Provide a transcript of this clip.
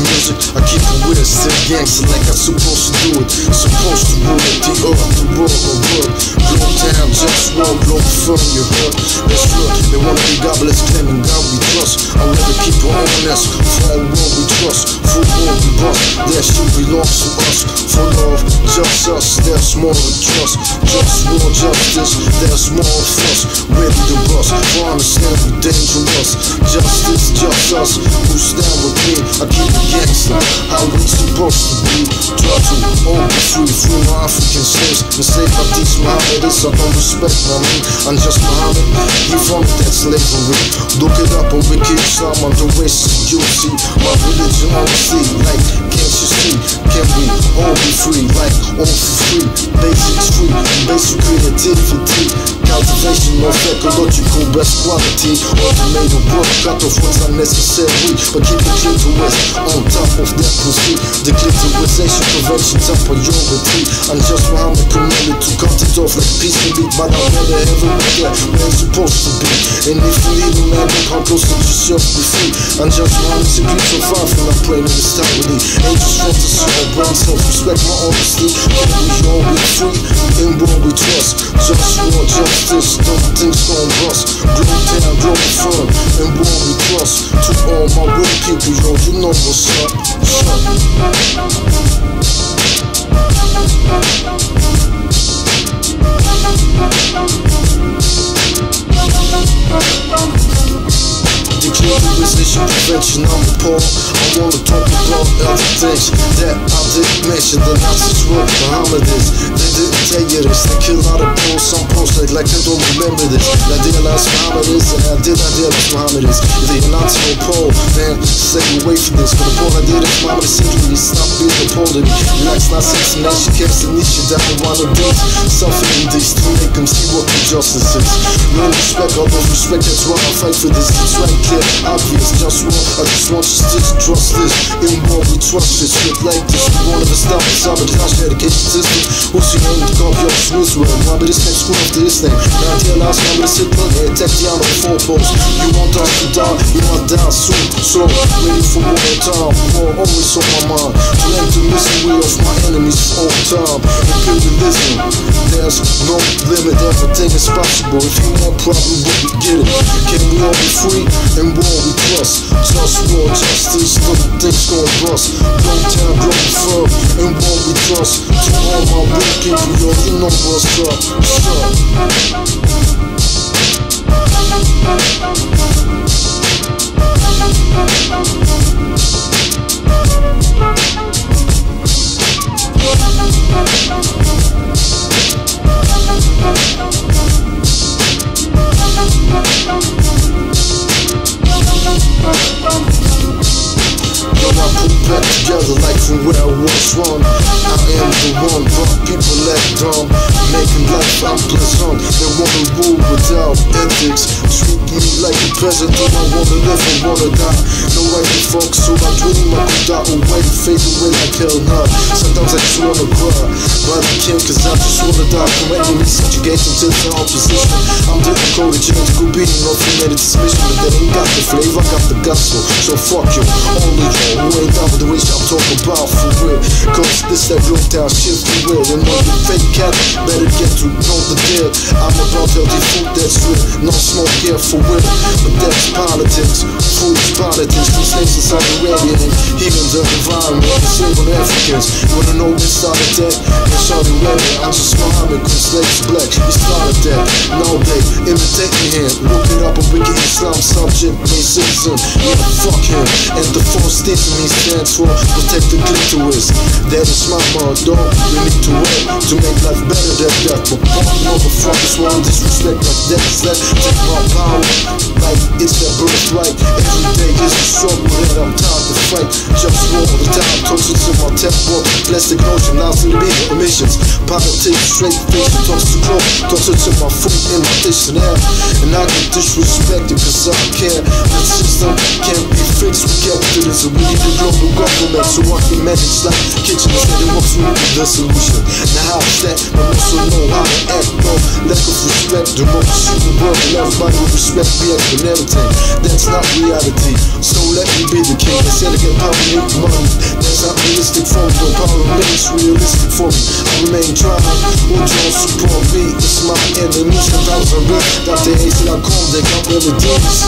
music, I keep it weird, still gangster like I'm supposed to do it. Supposed to rule it, the earth, the world, the world. Blow down, just one blow firm, you heard? That's real. They wanna be godless, claiming God we trust. I rather keep on honest, for all we trust, for world we bust. That shit belongs to us, for love, just us. There's more to trust, just war, justice. There's more of us, to bust. For understand we dangerous. Justice, just us. Who stand with me? I keep it gangster. How we supposed to be? To all be free, free my African slaves. Mistake by these Mohammedists, I don't respect I mean. I'm just Muhammad, he from that slavery. Look it up on Wiki Islam on the races you'll see. My religion on the sea, like can't you see? Can we all be free? Like all for free. Basics free, basic creativity. Cultivation of ecological best quality. Automated work, cut off what's unnecessary. But keep to west on top of that pussy. The clitorisation prevention top priority. I'm just Muhammad committed to cut it off like a piece of meat. But I'll never ever be there where it's supposed to be. And if you need a man, come close to yourself, be free. I'm just Muhammad simply so far from my praying this time with Angels strength to soul, brain self respect my honesty. Can we all be free? In what we trust. Just war, justice, don't things gon' bust. Blow down, blow fun, and what we trust. To all my real people, yo, you know what's up. What's a Paul. I wanna talk about other things that I didn't mention. The Nazis were Muhammad is. They didn't tell you this. They kill out of Poles, some Poles like, they don't remember this. I realize Muhammad is, and I did not realize Muhammad is. Either you're Nazi or Pole, then stay away from this. But the Pole I did is Muhammad is simply stop being a Pole to me. He likes Nazis and now she cares to niche down one of these. Suffering these to make them see what injustice is. No respect, all those respect, that's why I fight for this. It's right clear, obvious, just war. I just want you to trust this. In war, we trust this shit like this. We wanna stop the sabotage education system. Who's your name to call your Swiss with? Why be next school after this name? Now dear last number to sit plug here, take down on four post. You want us to die, you want down soon. So ready for war time, war always on my mind. To end the misery my enemies all time. Imperialism, there's no limit, everything is possible. If you want problem, we can get it. Can we all be free and war we trust? Just war, justice, little things gon' bust. Blow town, blow firm, and war we trust. To all my real people, yo, you know what's up. What's where I was from. I am the one, but people act dumb. Making life unpleasant. They wanna rule without ethics. Treat me like a. Do I wanna live or wanna die? No way to fuck, so I dream I could die away, fade away like hell nah. Sometimes I just wanna cry, but I can't cause I just wanna die. Enemies, subjugation to the opposition. I'm the coded genetical being of humanity dismission, but they ain't got the flavor, got the gusto. So fuck you, only of you who ain't down with the wish I'm talking about for real. Cause this that real town shit for real. And all the fake cat better get to know the deal. I'm about healthy food that's real, no smoke here for real. But that's politics, food politics. These things in Saudi Arabia and even the environment, enslaving Africans. You wanna know what started that? In Saudi Arabia, I'm just Muhammad, cause slaves black. He that. Now they imitate me here. Look it up on Wiki Islam subject, citizen. Yeah, fuck him. And the thing to me stands for protect the clitoris. That is my motto. We need to work to make life better than death. But fuck motherfuckers want disrespect like that that. Take my power like it's their birthright. Every day is a struggle that I'm tired to fight. Just war, the time, toasted to my temple. Plastic notion, to the big emissions. Politics, straight face, toast to close. Closer to my food in my dictionary. And I get disrespected cause I don't care. The system can't be fixed with capitalism. We need a global government so I can manage like kitchen instead of what's really the solution. Now how is that? I also know how to act, no lack of respect. The most the world and everybody will respect me and everything. That's not reality. So let me be the king. Instead of get make money. That's not realistic for me. No power remains realistic for me. I remain trying. Who don't support me? It's my enemy. Sometimes I'm real. Dr. A said I call they got remedies.